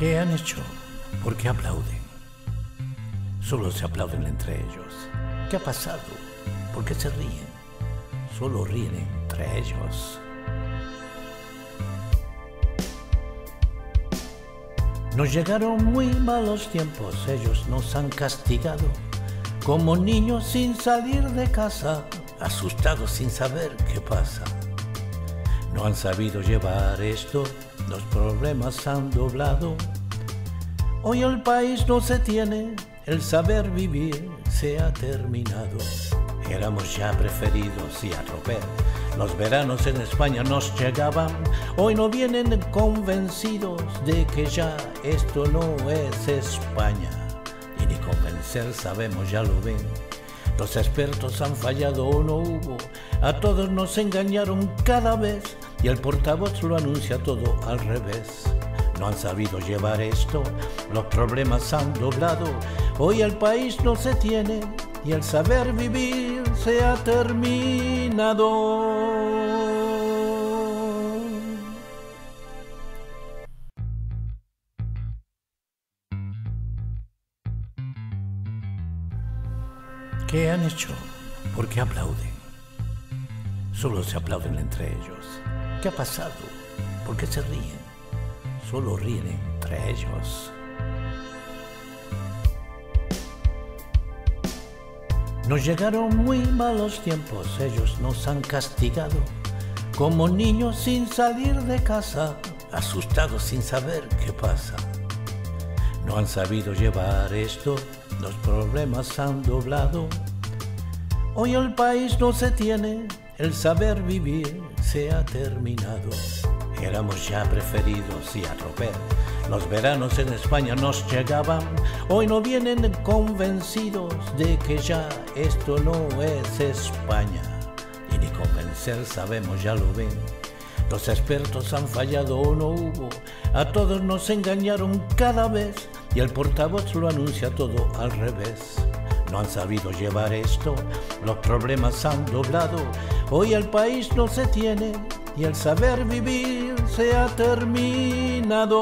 ¿Qué han hecho? ¿Por qué aplauden? Solo se aplauden entre ellos. ¿Qué ha pasado? ¿Por qué se ríen? Solo ríen entre ellos. Nos llegaron muy malos tiempos, ellos nos han castigado, como niños sin salir de casa, asustados sin saber qué pasa. No han sabido llevar esto, los problemas han doblado. Hoy el país no se tiene, el saber vivir se ha terminado. Éramos ya preferidos y a. Los veranos en España nos llegaban, hoy no vienen convencidos de que ya esto no es España. Y ni convencer sabemos, ya lo ven. Los expertos han fallado o no hubo, a todos nos engañaron cada vez y el portavoz lo anuncia todo al revés. No han sabido llevar esto, los problemas han doblado, hoy el país no se tiene y el saber vivir se ha terminado. ¿Qué han hecho? ¿Por qué aplauden? Solo se aplauden entre ellos. ¿Qué ha pasado? ¿Por qué se ríen? Solo ríen entre ellos. Nos llegaron muy malos tiempos, ellos nos han castigado, como niños sin salir de casa, asustados sin saber qué pasa. No han sabido llevar esto, los problemas han doblado. Hoy el país no se tiene, el saber vivir se ha terminado. Éramos ya preferidos y a romper. Los veranos en España nos llegaban, hoy no vienen convencidos de que ya esto no es España. Y ni convencer sabemos, ya lo ven. Los expertos han fallado o no hubo, a todos nos engañaron cada vez y el portavoz lo anuncia todo al revés. No han sabido llevar esto, los problemas han doblado, hoy el país no se tiene y el saber vivir se ha terminado.